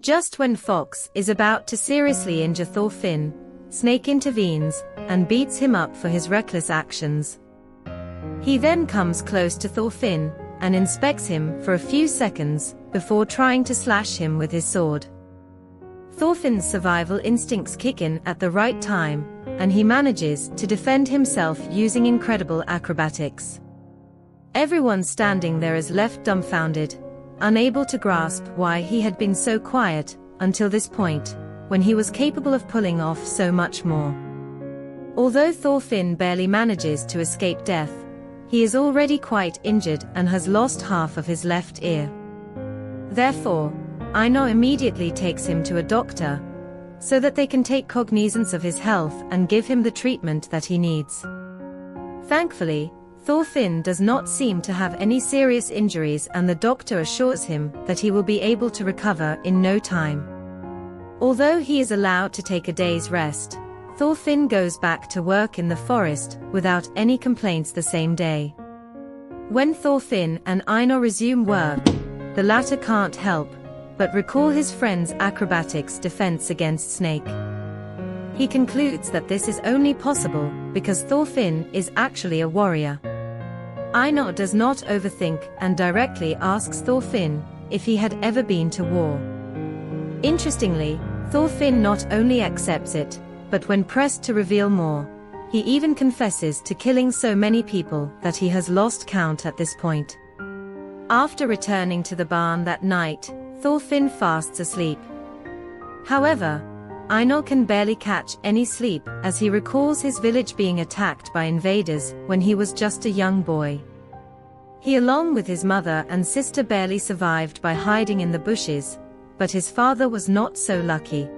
Just when Fox is about to seriously injure Thorfinn, Snake intervenes and beats him up for his reckless actions. He then comes close to Thorfinn and inspects him for a few seconds before trying to slash him with his sword. Thorfinn's survival instincts kick in at the right time, and he manages to defend himself using incredible acrobatics. Everyone standing there is left dumbfounded, unable to grasp why he had been so quiet until this point, when he was capable of pulling off so much more. Although Thorfinn barely manages to escape death, he is already quite injured and has lost half of his left ear. Therefore, Einar immediately takes him to a doctor, so that they can take cognizance of his health and give him the treatment that he needs. Thankfully, Thorfinn does not seem to have any serious injuries and the doctor assures him that he will be able to recover in no time. Although he is allowed to take a day's rest, Thorfinn goes back to work in the forest without any complaints the same day. When Thorfinn and Einar resume work, the latter can't help but recall his friend's acrobatics defense against Snake. He concludes that this is only possible because Thorfinn is actually a warrior. Einar does not overthink and directly asks Thorfinn if he had ever been to war. Interestingly, Thorfinn not only accepts it, but when pressed to reveal more, he even confesses to killing so many people that he has lost count at this point. After returning to the barn that night, Thorfinn fasts asleep. However, Einar can barely catch any sleep as he recalls his village being attacked by invaders when he was just a young boy. He along with his mother and sister barely survived by hiding in the bushes, but his father was not so lucky.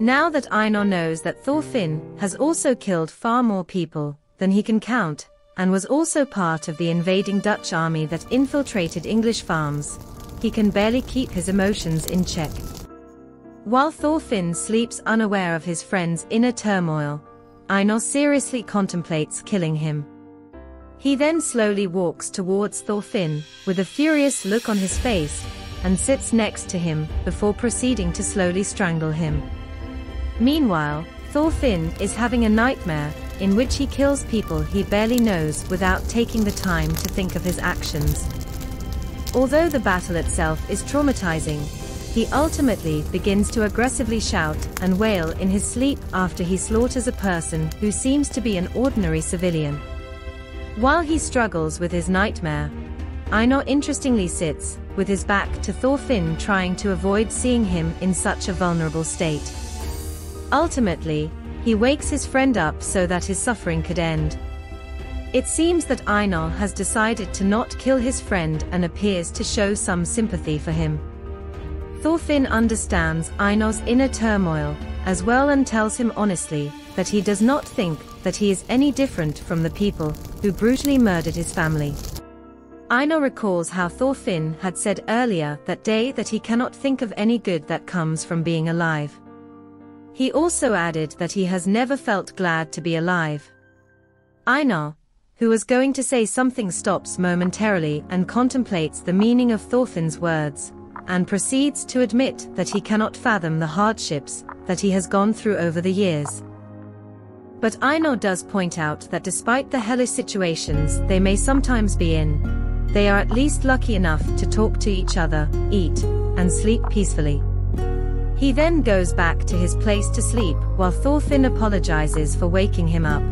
Now that Einar knows that Thorfinn has also killed far more people than he can count, and was also part of the invading Dutch army that infiltrated English farms, he can barely keep his emotions in check. While Thorfinn sleeps unaware of his friend's inner turmoil, Einar seriously contemplates killing him. He then slowly walks towards Thorfinn, with a furious look on his face, and sits next to him before proceeding to slowly strangle him. Meanwhile, Thorfinn is having a nightmare, in which he kills people he barely knows without taking the time to think of his actions. Although the battle itself is traumatizing, he ultimately begins to aggressively shout and wail in his sleep after he slaughters a person who seems to be an ordinary civilian. While he struggles with his nightmare, Einar interestingly sits, with his back to Thorfinn trying to avoid seeing him in such a vulnerable state. Ultimately, he wakes his friend up so that his suffering could end. It seems that Einar has decided to not kill his friend and appears to show some sympathy for him. Thorfinn understands Einar's inner turmoil, as well and tells him honestly, that he does not think that he is any different from the people who brutally murdered his family. Einar recalls how Thorfinn had said earlier that day that he cannot think of any good that comes from being alive. He also added that he has never felt glad to be alive. Einar, who was going to say something stops momentarily and contemplates the meaning of Thorfinn's words, and proceeds to admit that he cannot fathom the hardships that he has gone through over the years. But Einar does point out that despite the hellish situations they may sometimes be in, they are at least lucky enough to talk to each other, eat, and sleep peacefully. He then goes back to his place to sleep while Thorfinn apologizes for waking him up.